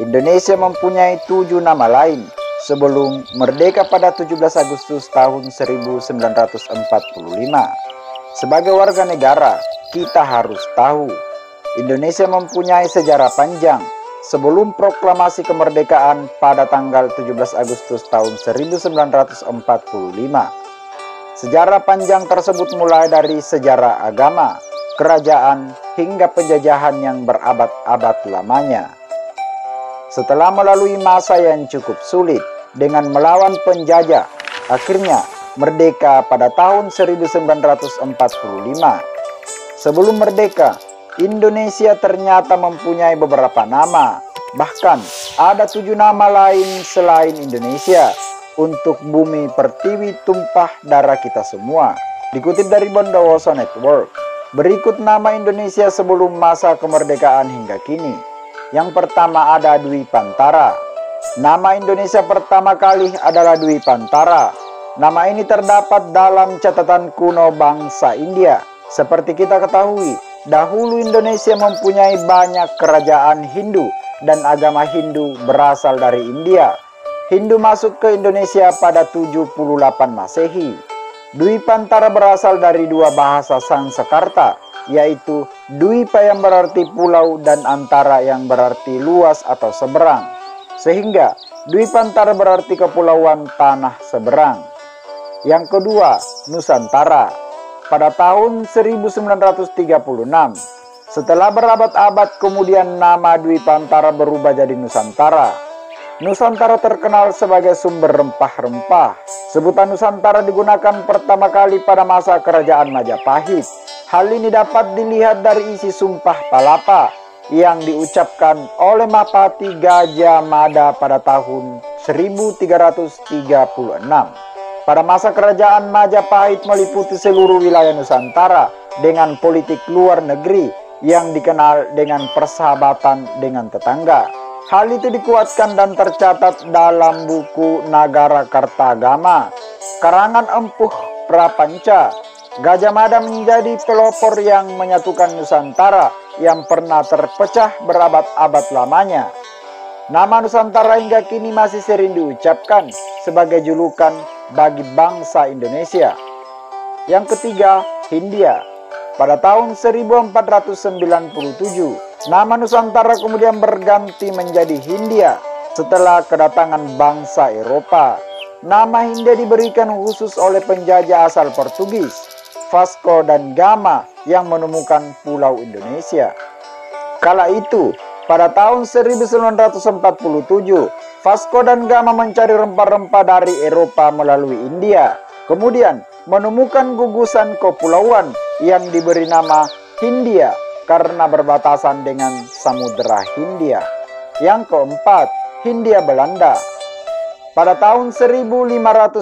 Indonesia mempunyai tujuh nama lain sebelum merdeka pada 17 Agustus tahun 1945. Sebagai warga negara, kita harus tahu Indonesia mempunyai sejarah panjang sebelum proklamasi kemerdekaan pada tanggal 17 Agustus tahun 1945. Sejarah panjang tersebut mulai dari sejarah agama, kerajaan, hingga penjajahan yang berabad-abad lamanya. Setelah melalui masa yang cukup sulit dengan melawan penjajah, akhirnya merdeka pada tahun 1945. Sebelum merdeka, Indonesia ternyata mempunyai beberapa nama, bahkan ada tujuh nama lain selain Indonesia untuk bumi pertiwi tumpah darah kita semua. Dikutip dari Bondowoso Network, berikut nama Indonesia sebelum masa kemerdekaan hingga kini. Yang pertama ada Dwi Pantara. Nama Indonesia pertama kali adalah Dwi Pantara. Nama ini terdapat dalam catatan kuno bangsa India. Seperti kita ketahui, dahulu Indonesia mempunyai banyak kerajaan Hindu dan agama Hindu berasal dari India. Hindu masuk ke Indonesia pada 78 Masehi. Dwi Pantara berasal dari dua bahasa Sanskerta, yaitu Dwipa yang berarti pulau dan antara yang berarti luas atau seberang. Sehingga Dwipantara berarti kepulauan tanah seberang. Yang kedua, Nusantara. Pada tahun 1936, setelah berabad-abad kemudian nama Dwipantara berubah jadi Nusantara. Nusantara terkenal sebagai sumber rempah-rempah. Sebutan Nusantara digunakan pertama kali pada masa kerajaan Majapahit Hal ini dapat dilihat dari isi sumpah palapa yang diucapkan oleh Mapati Gajah Mada pada tahun 1336. Pada masa kerajaan Majapahit meliputi seluruh wilayah Nusantara dengan politik luar negeri yang dikenal dengan persahabatan dengan tetangga. Hal itu dikuatkan dan tercatat dalam buku Nagara Kartagama, karangan Empuh Prapanca Gajah Mada menjadi pelopor yang menyatukan Nusantara yang pernah terpecah berabad-abad lamanya. Nama Nusantara hingga kini masih sering diucapkan sebagai julukan bagi bangsa Indonesia. Yang ketiga, Hindia. Pada tahun 1497, nama Nusantara kemudian berganti menjadi Hindia setelah kedatangan bangsa Eropa. Nama Hindia diberikan khusus oleh penjajah asal Portugis Vasco dan Gama yang menemukan pulau Indonesia. Kala itu, pada tahun 1947, Vasco dan Gama mencari rempah-rempah dari Eropa melalui India. Kemudian menemukan gugusan kepulauan yang diberi nama Hindia karena berbatasan dengan Samudera Hindia. Yang keempat, Hindia Belanda. Pada tahun 1596,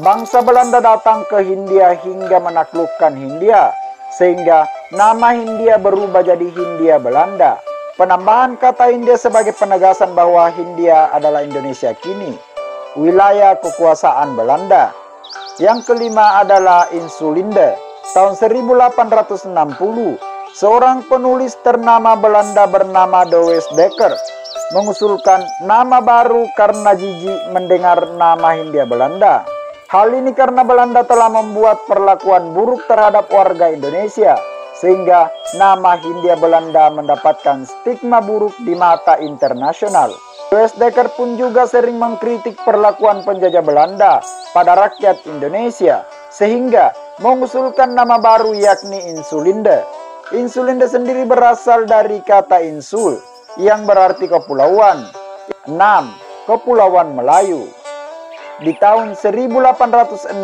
Bangsa Belanda datang ke Hindia hingga menaklukkan Hindia, sehingga nama Hindia berubah jadi Hindia Belanda. Penambahan kata Hindia sebagai penegasan bahwa Hindia adalah Indonesia kini, wilayah kekuasaan Belanda. Yang kelima adalah Insulinde. Tahun 1860, seorang penulis ternama Belanda bernama Does Dekker mengusulkan nama baru karena jijik mendengar nama Hindia Belanda. Hal ini karena Belanda telah membuat perlakuan buruk terhadap warga Indonesia, sehingga nama Hindia Belanda mendapatkan stigma buruk di mata internasional. W.S. Dekker pun juga sering mengkritik perlakuan penjajah Belanda pada rakyat Indonesia, sehingga mengusulkan nama baru yakni Insulinde. Insulinde sendiri berasal dari kata insul, yang berarti kepulauan. 6. Kepulauan Melayu di tahun 1869,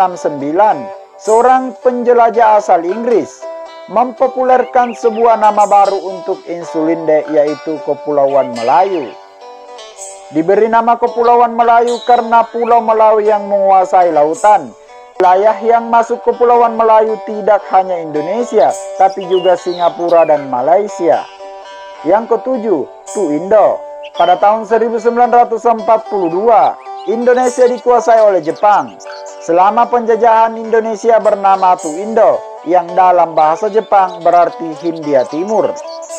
seorang penjelajah asal Inggris mempopulerkan sebuah nama baru untuk Insulinde yaitu Kepulauan Melayu. Diberi nama Kepulauan Melayu karena Pulau Melayu yang menguasai lautan. Wilayah yang masuk Kepulauan Melayu tidak hanya Indonesia, tapi juga Singapura dan Malaysia. Yang ketujuh, Tu Indo. Pada tahun 1942, Indonesia dikuasai oleh Jepang. Selama penjajahan Indonesia bernama Tu Indo, yang dalam bahasa Jepang berarti Hindia Timur.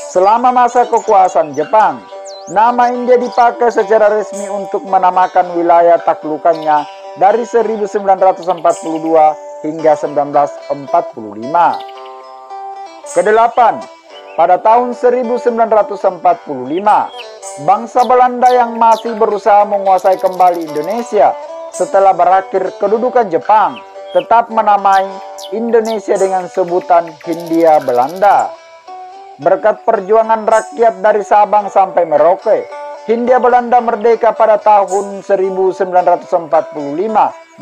Selama masa kekuasaan Jepang, Nama India dipakai secara resmi untuk menamakan wilayah taklukannya dari 1942 hingga 1945. Kedelapan, pada tahun 1945, bangsa Belanda yang masih berusaha menguasai kembali Indonesia setelah berakhir kedudukan Jepang tetap menamai Indonesia dengan sebutan Hindia Belanda. Berkat perjuangan rakyat dari Sabang sampai Merauke, Hindia Belanda merdeka pada tahun 1945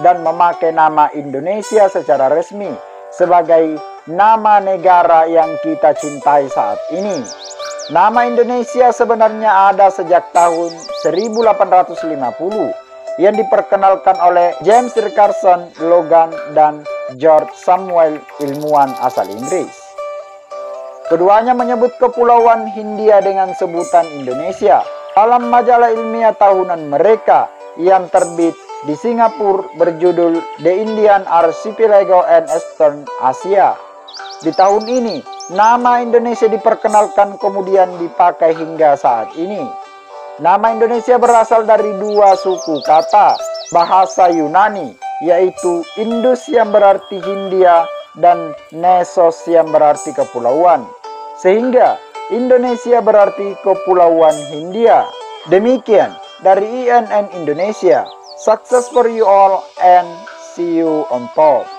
dan memakai nama Indonesia secara resmi sebagai nama negara yang kita cintai saat ini. Nama Indonesia sebenarnya ada sejak tahun 1850 yang diperkenalkan oleh James Richardson Logan dan George Samuel ilmuwan asal Inggris. Keduanya menyebut kepulauan Hindia dengan sebutan Indonesia dalam majalah ilmiah tahunan mereka yang terbit di Singapura berjudul The Indian Archipelago and Eastern Asia di tahun ini, nama Indonesia diperkenalkan kemudian dipakai hingga saat ini. Nama Indonesia berasal dari dua suku kata bahasa Yunani, yaitu Indus yang berarti Hindia dan Nesos yang berarti kepulauan. Sehingga Indonesia berarti kepulauan Hindia. Demikian dari INN Indonesia. Success for you all and see you on top.